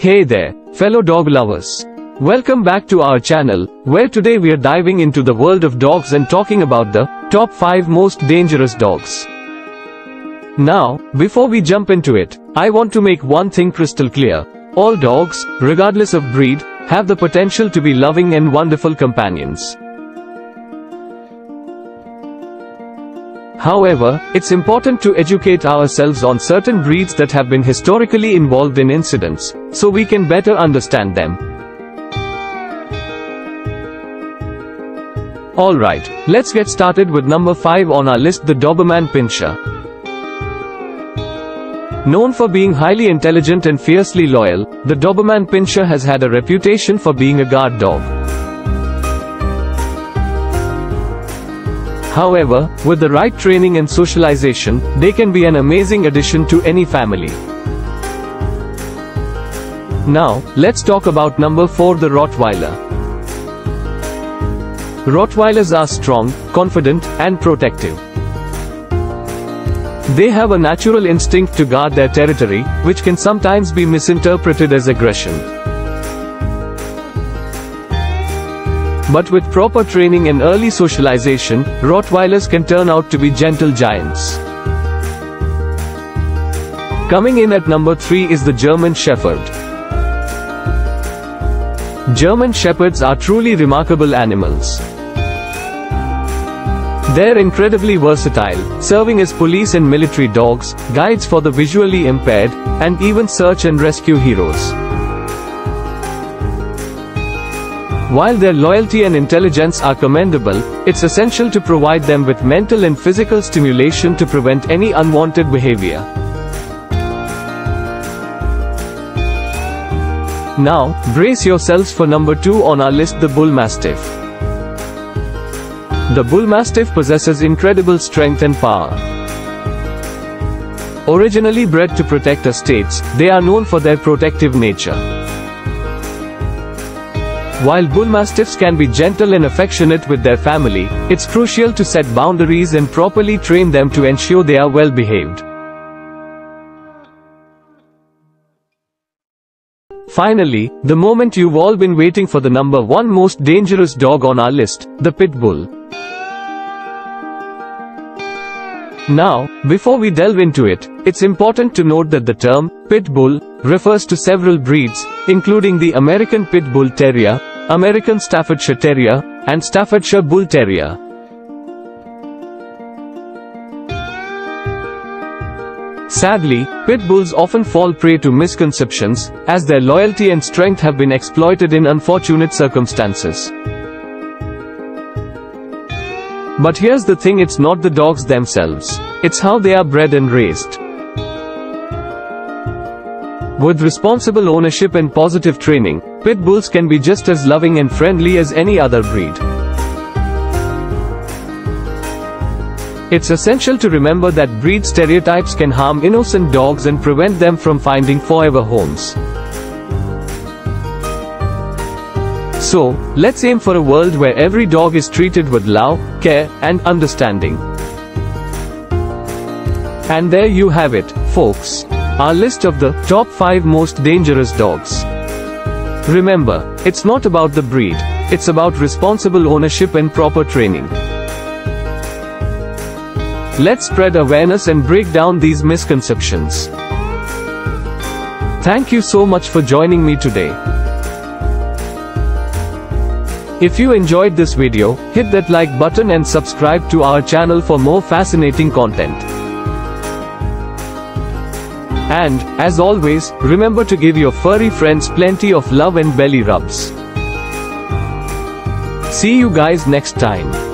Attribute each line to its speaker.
Speaker 1: Hey there, fellow dog lovers. Welcome back to our channel, where today we are diving into the world of dogs and talking about the top 5 most dangerous dogs. Now, before we jump into it, I want to make one thing crystal clear. All dogs, regardless of breed, have the potential to be loving and wonderful companions. However, it's important to educate ourselves on certain breeds that have been historically involved in incidents, so we can better understand them. Alright, let's get started with number 5 on our list the Doberman Pinscher. Known for being highly intelligent and fiercely loyal, the Doberman Pinscher has had a reputation for being a guard dog. However, with the right training and socialization, they can be an amazing addition to any family. Now, let's talk about number 4 the Rottweiler. Rottweilers are strong, confident, and protective. They have a natural instinct to guard their territory, which can sometimes be misinterpreted as aggression. But with proper training and early socialization, Rottweilers can turn out to be gentle giants. Coming in at number 3 is the German Shepherd. German Shepherds are truly remarkable animals. They're incredibly versatile, serving as police and military dogs, guides for the visually impaired, and even search and rescue heroes. While their loyalty and intelligence are commendable, it's essential to provide them with mental and physical stimulation to prevent any unwanted behavior. Now, brace yourselves for number 2 on our list the Bull Mastiff. The Bull Mastiff possesses incredible strength and power. Originally bred to protect estates, they are known for their protective nature. While bull mastiffs can be gentle and affectionate with their family, it's crucial to set boundaries and properly train them to ensure they are well behaved. Finally, the moment you've all been waiting for the number one most dangerous dog on our list, the pit bull. Now, before we delve into it, it's important to note that the term, pit bull, refers to several breeds, including the American Pit Bull Terrier, American Staffordshire Terrier, and Staffordshire Bull Terrier. Sadly, pit bulls often fall prey to misconceptions, as their loyalty and strength have been exploited in unfortunate circumstances. But here's the thing it's not the dogs themselves. It's how they are bred and raised. With responsible ownership and positive training, pit bulls can be just as loving and friendly as any other breed. It's essential to remember that breed stereotypes can harm innocent dogs and prevent them from finding forever homes. So, let's aim for a world where every dog is treated with love, care, and understanding. And there you have it, folks. Our list of the top 5 most dangerous dogs. Remember, it's not about the breed, it's about responsible ownership and proper training. Let's spread awareness and break down these misconceptions. Thank you so much for joining me today. If you enjoyed this video, hit that like button and subscribe to our channel for more fascinating content. And, as always, remember to give your furry friends plenty of love and belly rubs. See you guys next time.